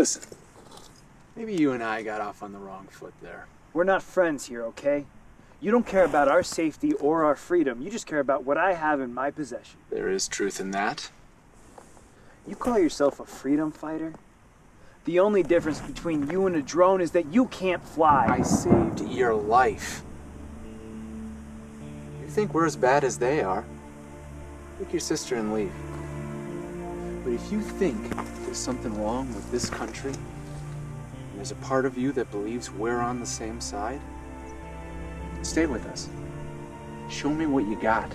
Listen, maybe you and I got off on the wrong foot there. We're not friends here, okay? You don't care about our safety or our freedom. You just care about what I have in my possession. There is truth in that. You call yourself a freedom fighter? The only difference between you and a drone is that you can't fly. I saved your life. You think we're as bad as they are? Take your sister and leave. But if you think there's something wrong with this country, and there's a part of you that believes we're on the same side, stay with us. Show me what you got.